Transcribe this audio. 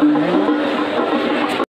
Amém.